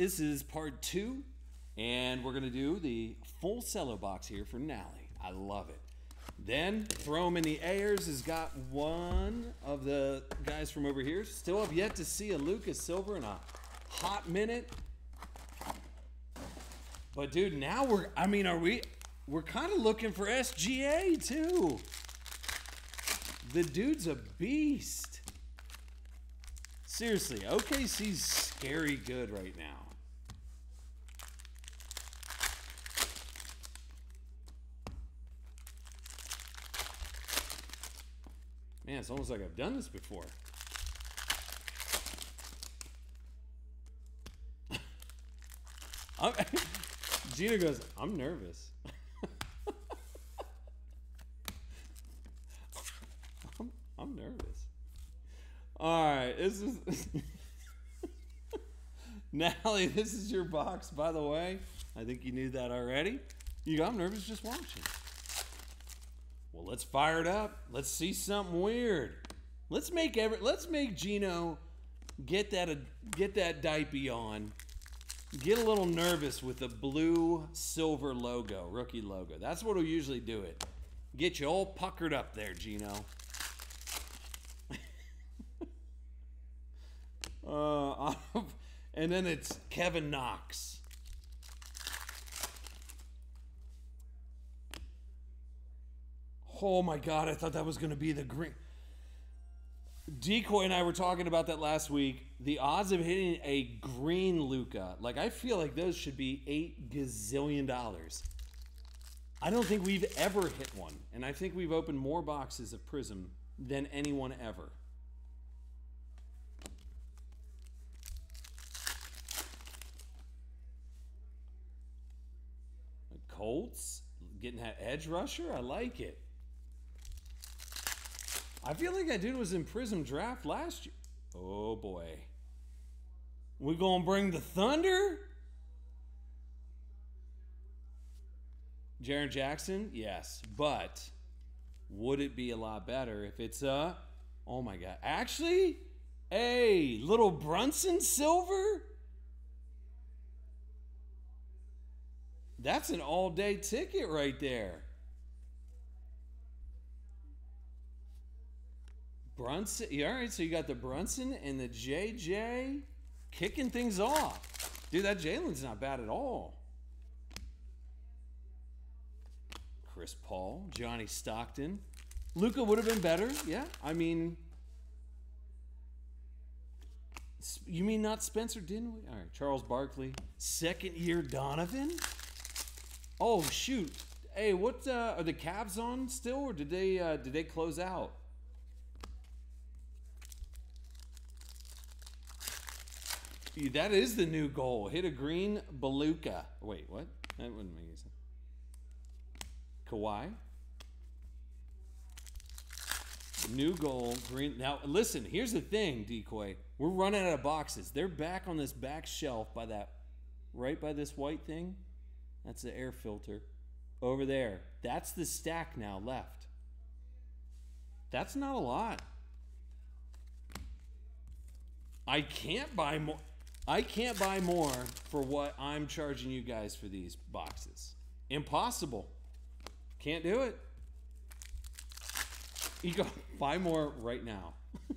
This is part two, and we're gonna do the full cello box here for Nally. I love it. Then throw him in the airs has got one of the guys from over here. Still have yet to see a Lucas Silver in a hot minute. But dude, now we're I mean, are we we're kind of looking for SGA too. The dude's a beast. Seriously, OKC's scary good right now. Man, it's almost like I've done this before. Gina goes, I'm nervous. I'm, I'm nervous. All right, this is Nally. This is your box, by the way. I think you knew that already. You got nervous just watching. Well, let's fire it up. Let's see something weird. Let's make every. Let's make Gino get that get that diaper on. Get a little nervous with the blue silver logo, rookie logo. That's what will usually do it. Get you all puckered up there, Gino. uh, and then it's Kevin Knox. Oh my god, I thought that was going to be the green. Decoy and I were talking about that last week. The odds of hitting a green Luka, like I feel like those should be eight gazillion dollars. I don't think we've ever hit one, and I think we've opened more boxes of Prism than anyone ever. Colts getting that edge rusher, I like it. I feel like that dude was in Prism Draft last year. Oh boy. We gonna bring the Thunder? Jaren Jackson? Yes. But would it be a lot better if it's a oh my god. Actually, a little Brunson silver? That's an all-day ticket right there. Brunson. Yeah, all right, so you got the Brunson and the JJ kicking things off. Dude, that Jalen's not bad at all. Chris Paul, Johnny Stockton. Luka would have been better. Yeah, I mean, you mean not Spencer Dinwiddie? All right, Charles Barkley, second year Donovan. Oh shoot! Hey, what uh, are the Cavs on still, or did they uh, did they close out? That is the new goal. Hit a green Baluka. Wait, what? That wouldn't make sense. Kawhi. New goal, green. Now, listen, here's the thing, Decoy. We're running out of boxes. They're back on this back shelf by that, right by this white thing. That's the air filter. Over there. That's the stack now left. That's not a lot. I can't buy more. I can't buy more for what I'm charging you guys for these boxes. Impossible. Can't do it. You go buy more right now.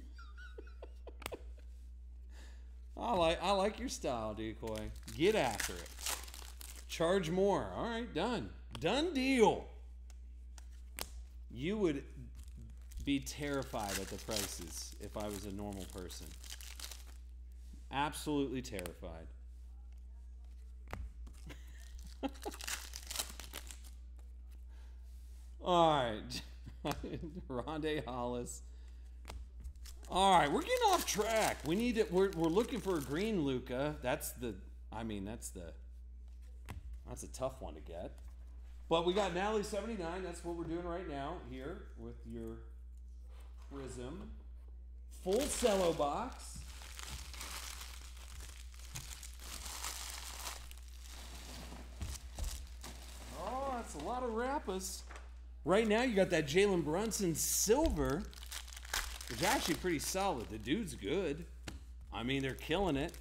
I like I like your style, decoy. Get after it. Charge more. All right, done. Done deal. You would be terrified at the prices if I was a normal person. Absolutely terrified. All right. Rondae Hollis. All right, we're getting off track. We need it. We're, we're looking for a green Luka. That's the, I mean, that's the, that's a tough one to get. But we got Nally 79. That's what we're doing right now here with your Prism. Full cello box. Oh, that's a lot of Rappers. Right now, you got that Jalen Brunson silver, which is actually pretty solid. The dude's good. I mean, they're killing it.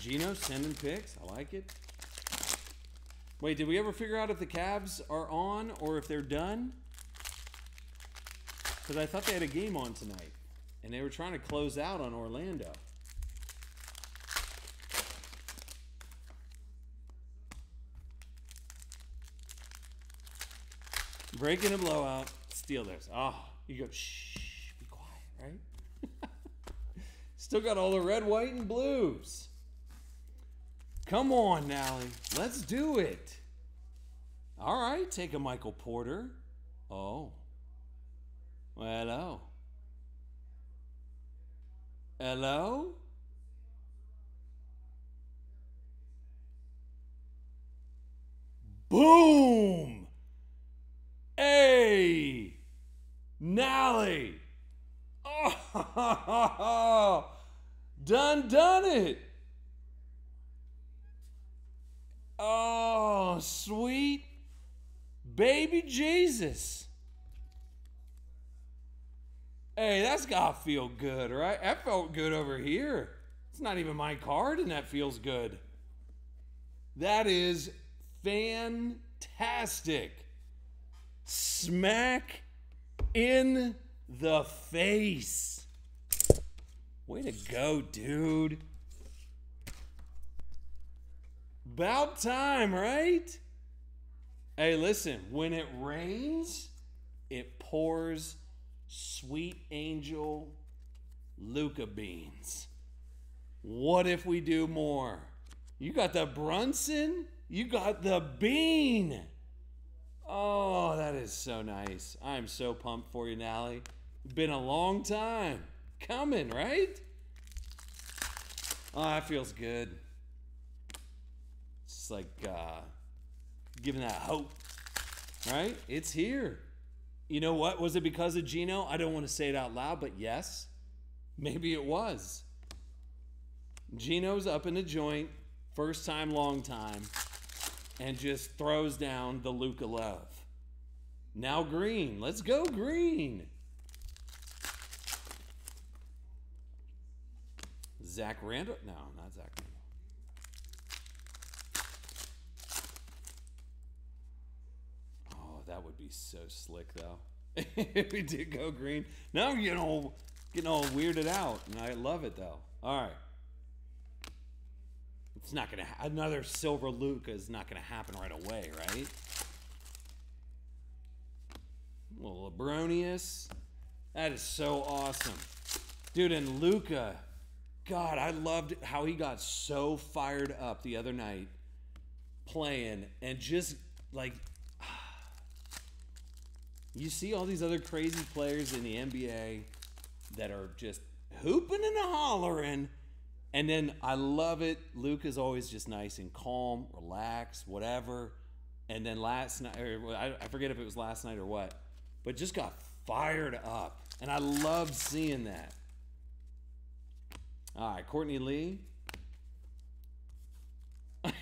Gino sending picks. I like it. Wait, did we ever figure out if the Cavs are on or if they're done? Because I thought they had a game on tonight, and they were trying to close out on Orlando. Breaking a blowout. Steelers. Oh, ah, you go, shh, be quiet, right? Still got all the red, white, and blues. Come on, Nally. Let's do it. All right, take a Michael Porter. Oh. Well, hello. Hello? Boom! Hey! Nally! Oh! Done done it! Oh, sweet baby Jesus. Hey, that's got to feel good, right? That felt good over here. It's not even my card, and that feels good. That is fantastic. Smack in the face. Way to go, dude. About time, right? Hey, listen, when it rains, it pours sweet angel Luka beans. What if we do more? You got the Brunson, you got the bean. Oh, that is so nice. I'm so pumped for you, Nally. Been a long time coming, right? Oh, that feels good. It's like uh, giving that hope, right? It's here. You know what? Was it because of Gino? I don't want to say it out loud, but yes, maybe it was. Gino's up in the joint, first time, long time, and just throws down the Luka love. Now green. Let's go green. Zach Randolph? No, not Zach Randolph. Oh, that would be so slick, though. if we did go green. Now I'm getting all, getting all weirded out, and I love it, though. All right. It's not going to, ha- another silver Luka is not going to happen right away, right? Well, Lebronius. That is so awesome. Dude, and Luka, God, I loved how he got so fired up the other night playing and just like you see all these other crazy players in the NBA that are just hooping and hollering. And then I love it. Luke is always just nice and calm, relaxed, whatever. And then last night, I, forget if it was last night or what, but just got fired up. And I love seeing that. All right, Courtney Lee. got,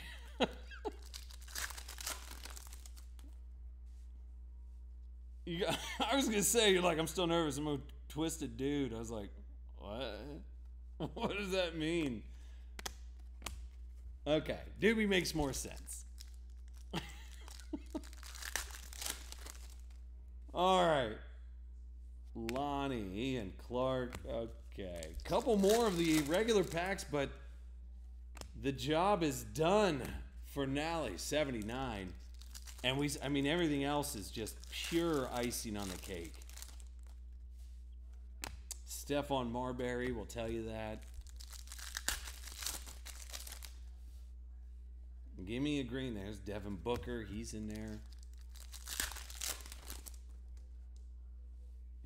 I was gonna say you're like I'm still nervous. I'm a twisted dude. I was like, what? What does that mean? Okay, Doobie makes more sense. All right, Lonnie, Ian Clark. Okay, couple more of the regular packs, but the job is done for Nally 79. And we, I mean, everything else is just pure icing on the cake. Stephon Marbury will tell you that. Give me a green. There's Devin Booker. He's in there.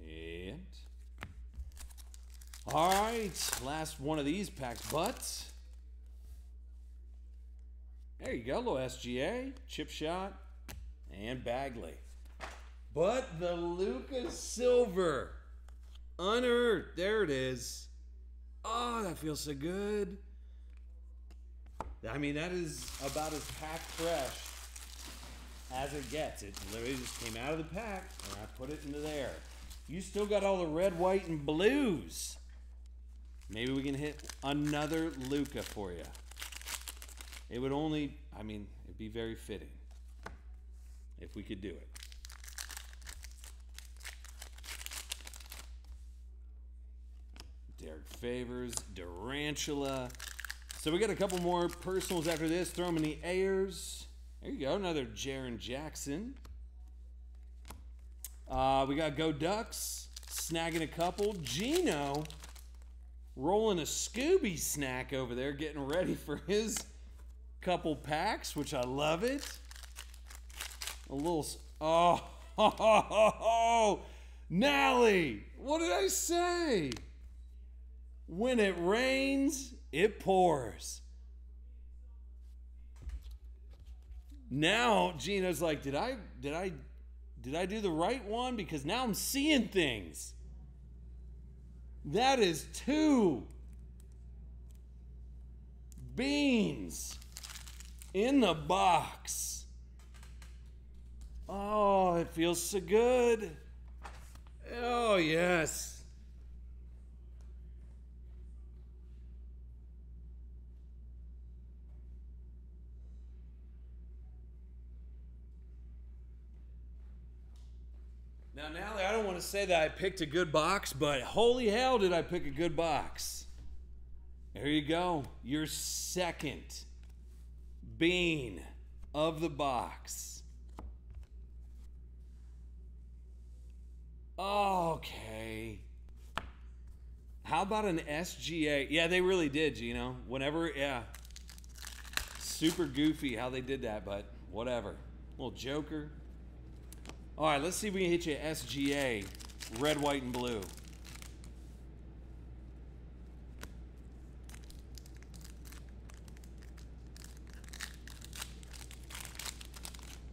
And all right, last one of these packs, but there you go, little SGA, chip shot, and Bagley. But the Lucas Silver, unearthed, there it is. Oh, that feels so good. I mean, that is about as packed fresh as it gets. It literally just came out of the pack, and I put it into there. You still got all the red, white, and blues. Maybe we can hit another Luka for you. It would only, I mean, it'd be very fitting if we could do it. Derrick Favors, Durantula. So we got a couple more personals after this. Throw them in the Ayers. There you go, another Jaren Jackson. Uh, we got Go Ducks, snagging a couple. Gino rolling a Scooby snack over there, getting ready for his couple packs, which I love it. A little, oh, oh, oh, oh, oh. Nally, what did I say? When it rains, it pours. Now Gina's like, did I did I did I do the right one? Because now I'm seeing things. That is two beans in the box. Oh, it feels so good. Oh, yes. Now, Nally, I don't want to say that I picked a good box, but holy hell, did I pick a good box. There you go. Your second bean of the box. Okay. How about an SGA? Yeah, they really did, you know. Whenever, yeah. Super goofy how they did that, but whatever. Little Joker. All right, let's see if we can hit you SGA, red, white, and blue.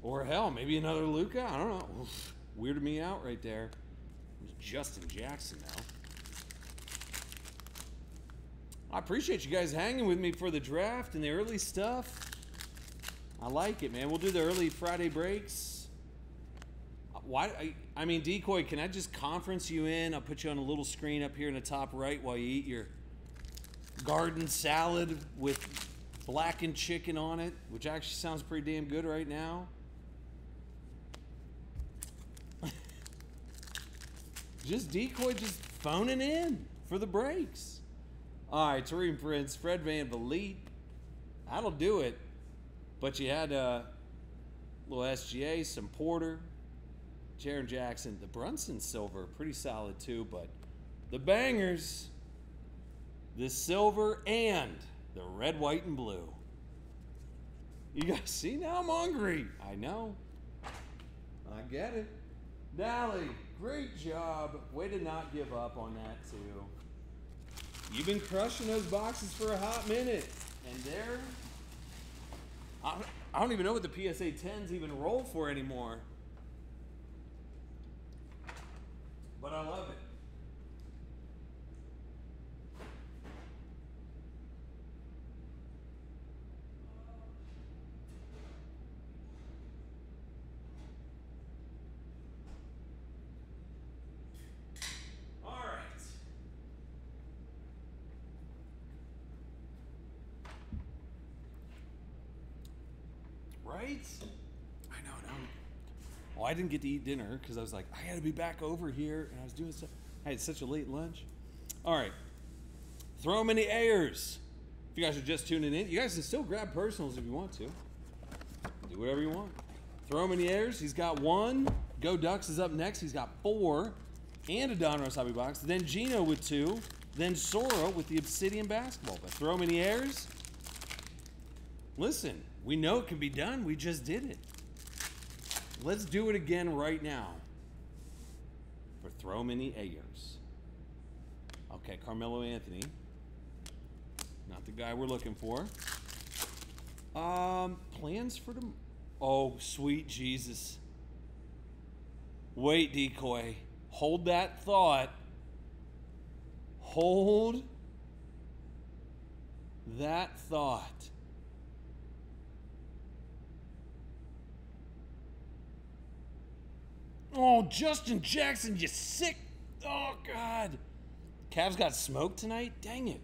Or hell, maybe another Luka. I don't know. Oof, weirded me out right there. Justin Jackson now. I appreciate you guys hanging with me for the draft and the early stuff. I like it, man. We'll do the early Friday breaks why? I, mean, decoy. Can I just conference you in? I'll put you on a little screen up here in the top right while you eat your garden salad with blackened chicken on it, which actually sounds pretty damn good right now. just decoy, just phoning in for the breaks. All right, Taurean Prince, Fred VanVleet. That'll do it. But you had a uh, little SGA, some Porter, Jaren Jackson, the Brunson silver, pretty solid too, but the bangers, the silver and the red, white, and blue. You guys see now I'm hungry. I know. I get it. Nally, great job. Way to not give up on that too. You've been crushing those boxes for a hot minute. And there, I, I don't even know what the PSA 10s even roll for anymore. But I love it. All right. I didn't get to eat dinner because I was like, I got to be back over here, and I was doing stuff. I had such a late lunch. All right, throw them in the airs. If you guys are just tuning in, you guys can still grab personals if you want to. Do whatever you want. Throw them in the airs. He's got one. Go Ducks is up next. He's got four, and a Donruss hobby box. Then Gino with two. Then Sora with the Obsidian basketball. But throw them in the airs. Listen, we know it can be done. We just did it. Let's do it again right now for Throw Many Ayers. Okay, Carmelo Anthony. Not the guy we're looking for. Um, plans for them. Oh, sweet Jesus. Wait, decoy. Hold that thought. Hold that thought. Oh, Justin Jackson, you sick. Oh, God. Cavs got smoked tonight? Dang it.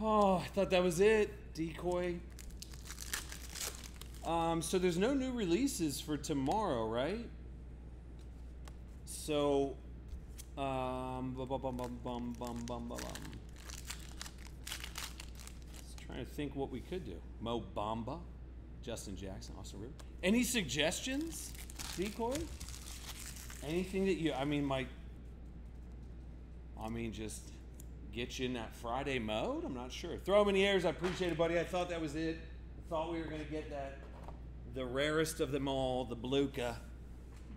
Oh, I thought that was it. decoy. Um, so there's no new releases for tomorrow, right? So, um, bum, bum, bum, bum, bum, bum, bum, bum. Just trying to think what we could do. Mo Bamba, Justin Jackson, Austin River. Any suggestions, decoy? Anything that you? I mean, Mike. I mean, just get you in that Friday mode. I'm not sure. Throw them in the airs. I appreciate it, buddy. I thought that was it. I thought we were gonna get that, the rarest of them all, the Bluka,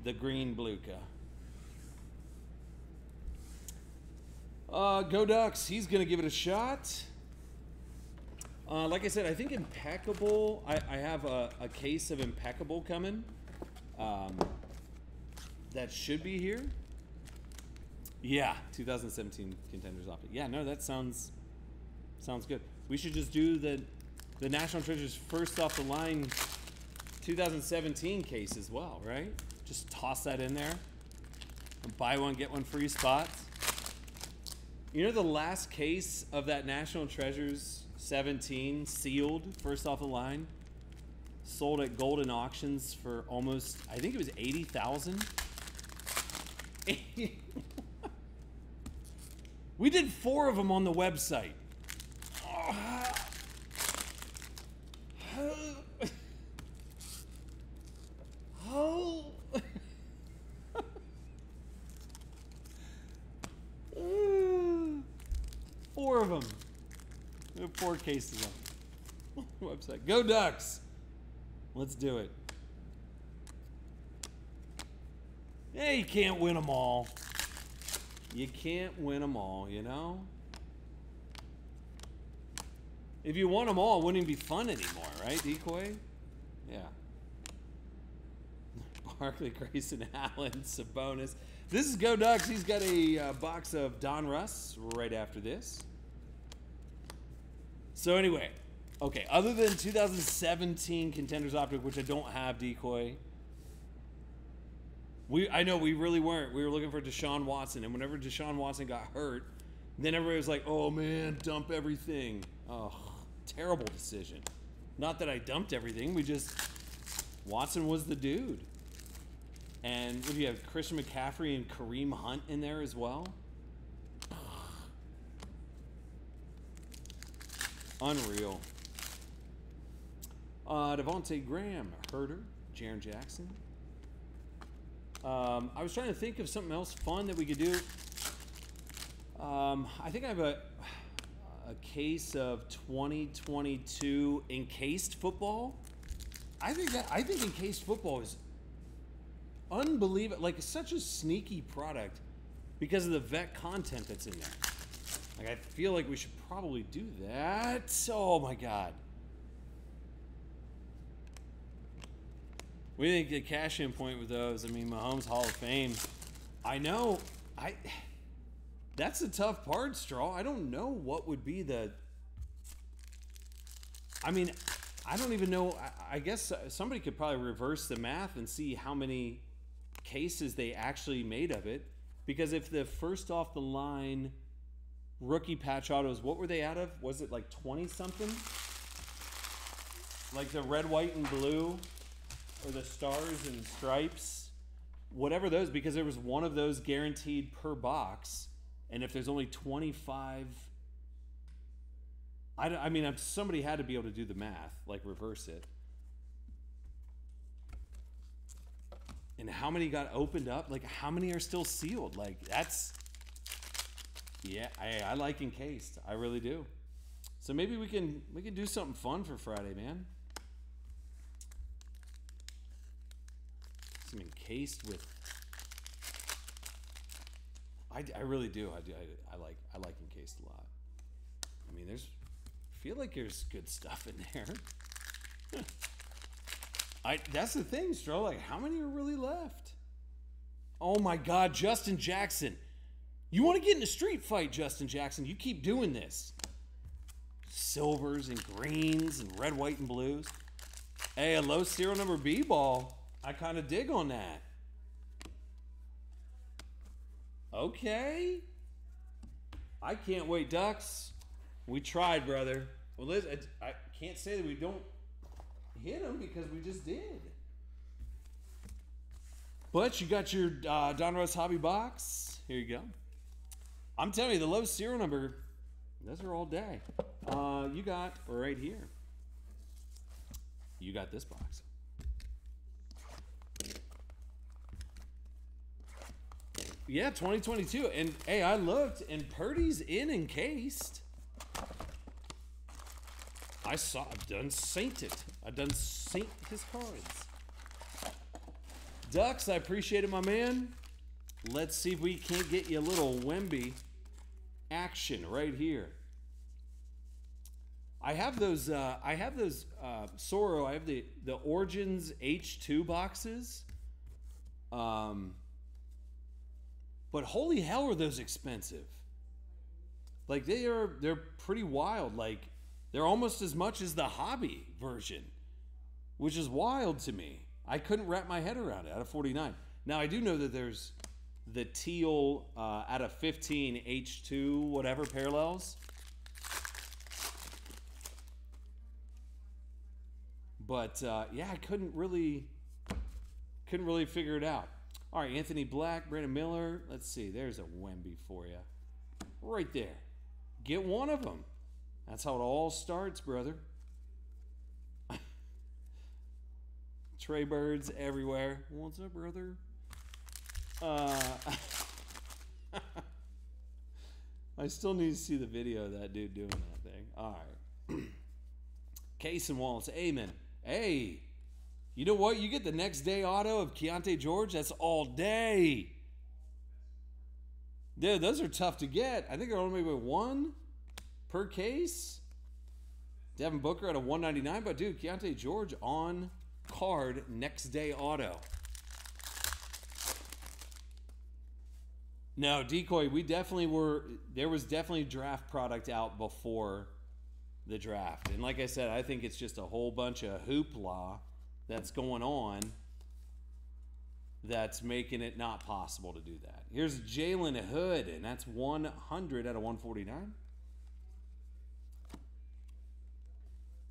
the green Bluka. Uh, Go Ducks. He's gonna give it a shot. Uh, like I said, I think impeccable. I, I have a, a case of impeccable coming. Um, that should be here. Yeah, 2017 contenders optic. Yeah, no, that sounds sounds good. We should just do the the National Treasures first off the line 2017 case as well, right? Just toss that in there. Buy one get one free spots. You know the last case of that National Treasures 17 sealed first off the line sold at Goldin Auctions for almost I think it was 80,000. we did 4 of them on the website. Four of them. Four cases on the website. Go Ducks! Let's do it. Yeah, you can't win them all. You can't win them all, you know? If you won them all, it wouldn't even be fun anymore, right, Decoy? Yeah. Barkley, Grayson, Allen, Sabonis. This is Go Ducks. He's got a uh, box of Donruss right after this. So anyway, okay. Other than 2017 Contenders Optic, which I don't have decoy. We I know we really weren't. We were looking for Deshaun Watson, and whenever Deshaun Watson got hurt, then everybody was like, "Oh man, dump everything." Oh, terrible decision. Not that I dumped everything. We just Watson was the dude. And what do you have? Christian McCaffrey and Kareem Hunt in there as well. Unreal. Uh, Devonte Graham, Herder, Jaren Jackson. Um, I was trying to think of something else fun that we could do. Um, I think I have a a case of 2022 encased football. I think that I think encased football is unbelievable. Like such a sneaky product because of the vet content that's in there. Like I feel like we should probably do that. Oh my god. We didn't get cash in point with those. I mean, Mahomes Hall of Fame. I know. I. That's a tough part, Straw. I don't know what would be the. I mean, I don't even know. I, I guess somebody could probably reverse the math and see how many cases they actually made of it. Because if the first off the line rookie patch autos, what were they out of? Was it like 20 something? Like the red, white, and blue, or the stars and stripes, whatever those, because there was one of those guaranteed per box. And if there's only 25, I, I mean, somebody had to be able to do the math, like reverse it. And how many got opened up? Like, how many are still sealed? Like, that's yeah, I, I like encased. I really do. So maybe we can we can do something fun for Friday, man. Some encased with. I, I really do. I do. I, I like I like encased a lot. I mean, there's. I feel like there's good stuff in there. I that's the thing, Stro. Like, how many are really left? Oh my God, Justin Jackson. You want to get in a street fight, Justin Jackson? You keep doing this. Silvers and greens and red, white, and blues. Hey, a low serial number B ball. I kind of dig on that. Okay. I can't wait, Ducks. We tried, brother. Well, Liz, I, I can't say that we don't hit them because we just did. But you got your uh, Donruss Hobby box. Here you go. I'm telling you, the low serial number, those are all day. Uh, you got right here. You got this box. Yeah, 2022. And hey, I looked, and Purdy's in encased. I saw. I've done sainted. I've done saint his cards. Ducks, I appreciate it, my man. Let's see if we can't get you a little Wemby action right here. I have those. Uh, I have those uh, Soro. I have the the Origins H2 boxes. Um, but holy hell, are those expensive? Like they are. They're pretty wild. Like they're almost as much as the hobby version, which is wild to me. I couldn't wrap my head around it out of 49. Now I do know that there's the teal uh, out of 15 H2 whatever parallels. But uh, yeah, I couldn't really couldn't really figure it out. All right, Anthony Black, Brandon Miller. Let's see. There's a Wemby for you, right there. Get one of them. That's how it all starts, brother. Trey birds everywhere. What's up, brother? Uh, I still need to see the video of that dude doing that thing. All right. Cason Wallace. Amen. Hey, you know what? You get the next day auto of Keyonte George. That's all day. Dude, those are tough to get. I think they're only maybe one per case. Devin Booker at a 199, but dude, Keyonte George on card next day auto. No, decoy, we definitely were there was definitely draft product out before the draft. And like I said, I think it's just a whole bunch of hoopla that's going on that's making it not possible to do that. Here's Jalen Hood, and that's 100 out of 149.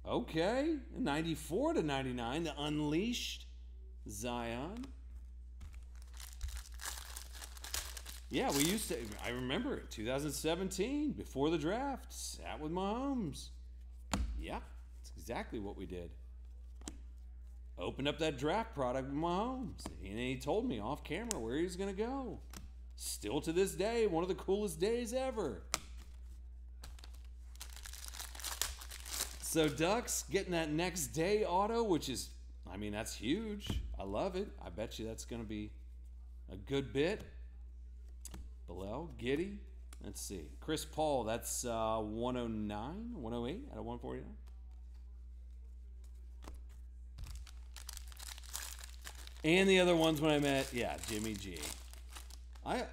Okay, 94 to 99, the Unleashed Zion. Yeah, we used to. I remember it, 2017, before the draft, sat with Mahomes. Yeah, that's exactly what we did. Opened up that draft product with Mahomes, and he told me off camera where he was going to go. Still to this day, one of the coolest days ever. So Ducks getting that next day auto, which is, I mean, that's huge. I love it. I bet you that's going to be a good bit. Below Giddy. Let's see. Chris Paul, that's uh, 109, 108 out of 149. And the other ones when I met, yeah, Jimmy G. I, I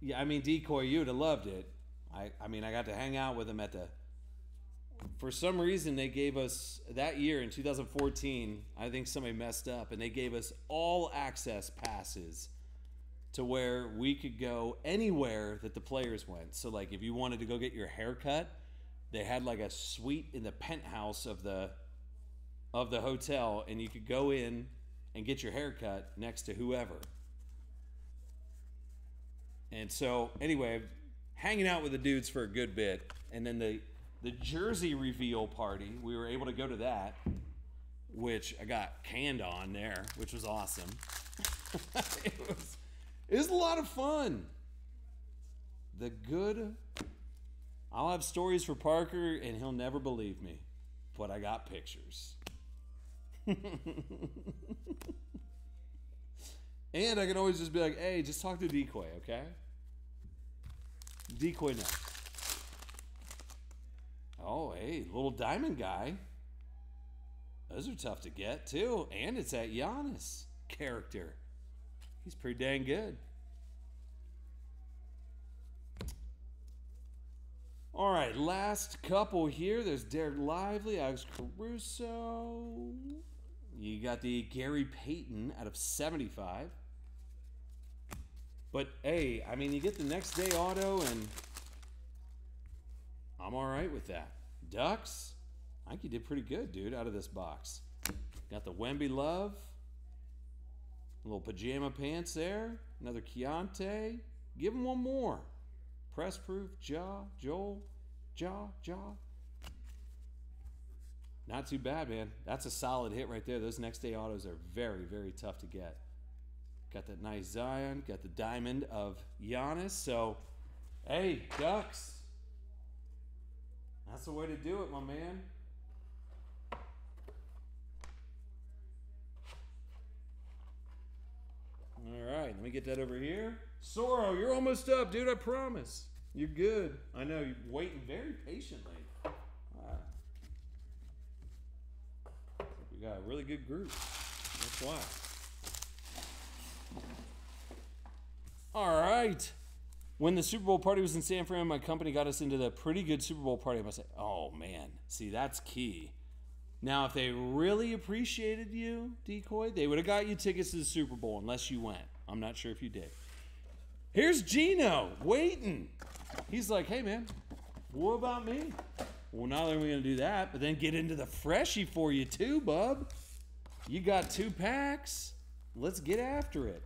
yeah, I mean, decoy, you would have loved it. I, I mean, I got to hang out with him at the for some reason they gave us that year in 2014 i think somebody messed up and they gave us all access passes to where we could go anywhere that the players went so like if you wanted to go get your hair cut they had like a suite in the penthouse of the of the hotel and you could go in and get your hair cut next to whoever and so anyway hanging out with the dudes for a good bit and then the the jersey reveal party. We were able to go to that, which I got canned on there, which was awesome. it was it was a lot of fun. The good I'll have stories for Parker and he'll never believe me, but I got pictures. And I can always just be like, hey, just talk to Decoy, okay? Decoy now. Oh, hey, little diamond guy. Those are tough to get too, and it's that Giannis character. He's pretty dang good. All right, last couple here. There's Dereck Lively, Alex Caruso. You got the Gary Payton out of 75. But hey, I mean, you get the next day auto, and I'm all right with that. Ducks, I think you did pretty good, dude, out of this box. Got the Wemby Love, little pajama pants there, another Keyonte. Give him one more. Press proof, jaw, Joel, jaw, Ja. Not too bad, man. That's a solid hit right there. Those next day autos are very, very tough to get. Got that nice Zion, got the diamond of Giannis. So, hey, Ducks. That's the way to do it, my man. All right, let me get that over here. Soro, you're almost up, dude. I promise. You're good. I know you're waiting very patiently. Uh, we got a really good group. That's why. All right. When the Super Bowl party was in San Fran, my company got us into the pretty good Super Bowl party. I must say, oh man, see that's key. Now, if they really appreciated you, decoy, they would have got you tickets to the Super Bowl unless you went. I'm not sure if you did. Here's Gino waiting. He's like, hey man, what about me? Well, not only are we going to do that, but then get into the freshie for you too, bub. You got two packs. Let's get after it.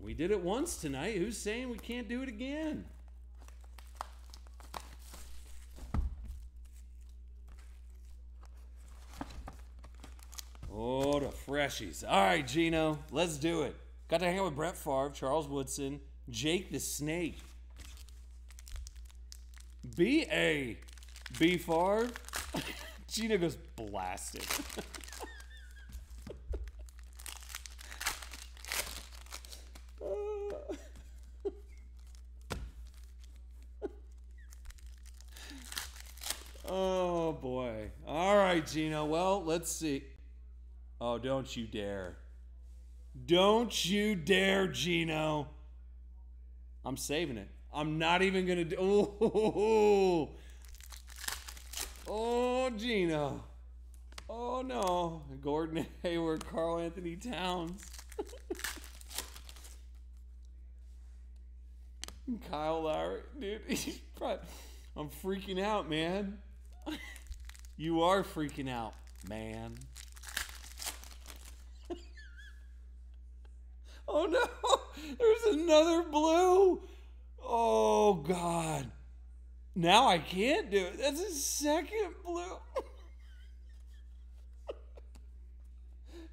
We did it once tonight. Who's saying we can't do it again? Oh, the freshies. All right, Gino, let's do it. Got to hang out with Brett Favre, Charles Woodson, Jake the Snake. B A B Favre. Gino goes blasted. oh boy. All right, Gino. Well, let's see. Oh, don't you dare. Don't you dare, Gino. I'm saving it. I'm not even to do. Oh, oh, Gino. Oh, no. Gordon Hayward, Karl-Anthony Towns. Kyle Lowry. Dude, I'm freaking out, man. you are freaking out, man. Oh no! There's another blue! Oh god. Now I can't do it. That's a second blue. Dude,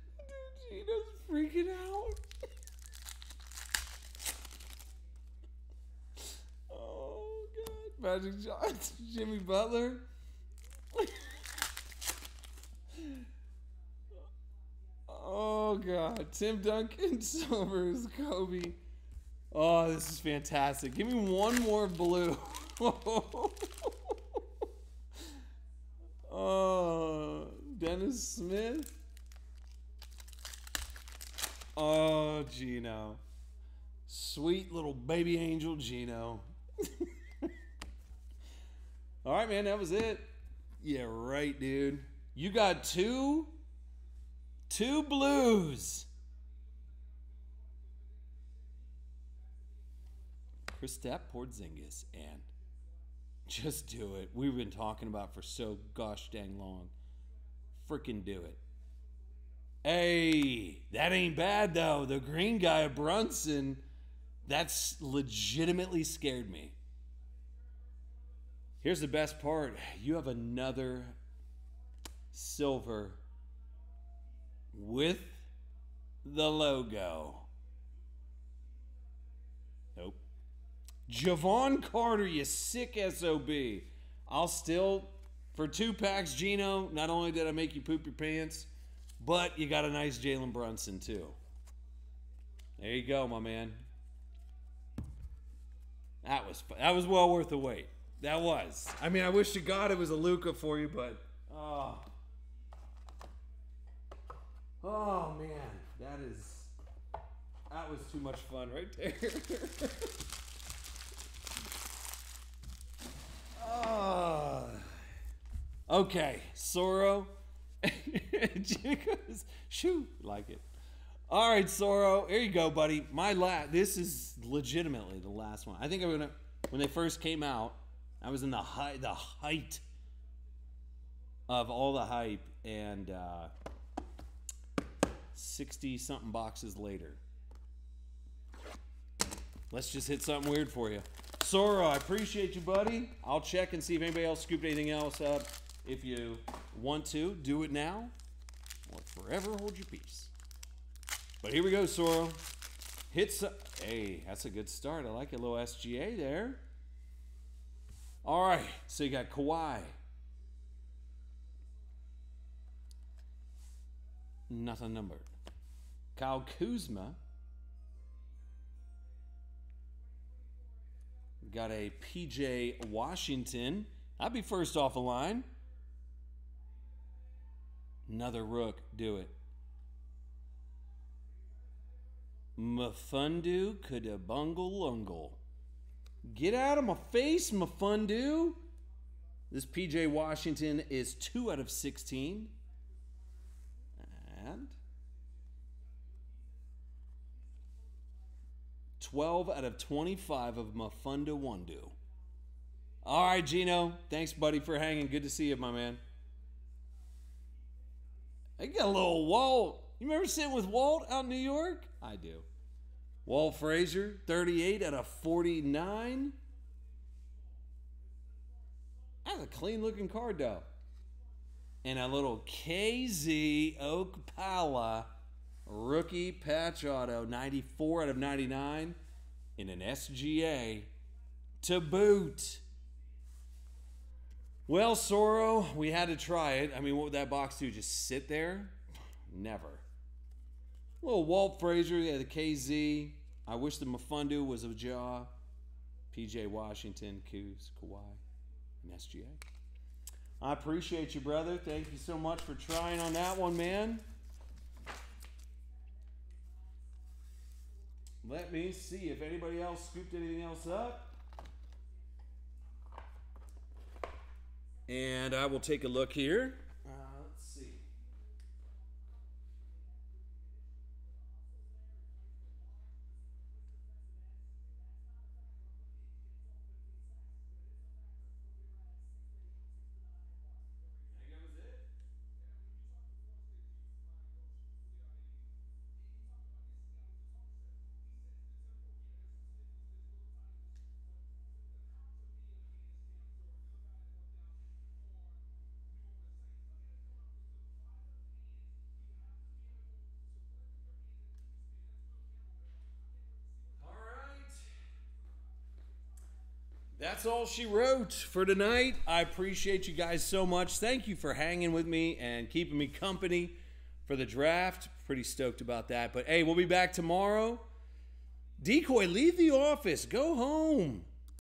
Gino's freaking out. Oh god. Magic Johnson, Jimmy Butler. Oh god, Tim Duncan Silvers, Kobe. Oh, this is fantastic. Give me one more blue. oh, Dennis Smith. Oh, Gino. Sweet little baby angel Gino. All right, man, that was it. Yeah, right, dude. You got two Two blues. Kristaps Porzingis and just do it. We've been talking about for so gosh dang long. Freaking do it. Hey, that ain't bad though. The green guy Brunson, that's legitimately scared me. Here's the best part. You have another silver with the logo. Jevon Carter, you sick SOB. I'll still, for two packs, Gino, not only did I make you poop your pants, but you got a nice Jalen Brunson too. There you go, my man. That was that was well worth the wait. That was. I mean, I wish to God it was a Luka for you, but oh. Oh man, that is that was too much fun right there. oh. Okay, Soro. Goes, shoot, like it. All right, Soro, here you go, buddy. My last. This is legitimately the last one. I think I'm gonna. When they first came out, I was in the high, the height of all the hype and uh, 60 something boxes later. Let's just hit something weird for you. Sora, I appreciate you, buddy. I'll check and see if anybody else scooped anything else up. If you want to, do it now or forever hold your peace. But here we go, Soro. Hits. Hey, that's a good start. I like a little SGA there. All right, so you got Kawhi. Nothing numbered. Kyle Kuzma. Got a PJ Washington. I'd be first off the line. Another rook. Do it. Mafundu Kudabungle Lungle. Get out of my face, Mafundu. This PJ Washington is 2 out of 16. And 12 out of 25 of Mafunda Wundu. All right, Gino. Thanks, buddy, for hanging. Good to see you, my man. I got a little Walt. You remember sitting with Walt out in New York? I do. Walt Frazier, 38 out of 49. That's a clean looking card, though. And a little KZ Okpala rookie patch auto, 94 out of 99 in an SGA to boot. Well, Soro, we had to try it. I mean, what would that box do? Just sit there? Never. Little Walt Frazier, yeah, the KZ. I wish the Mafundu was a jaw. PJ Washington, Kuz, Kawhi, and SGA. I appreciate you, brother. Thank you so much for trying on that one, man. Let me see if anybody else scooped anything else up. And I will take a look here. Uh, let's see. All right. That's all she wrote for tonight. I appreciate you guys so much. Thank you for hanging with me and keeping me company for the draft. Pretty stoked about that. But hey, we'll be back tomorrow. Decoy, leave the office. Go home.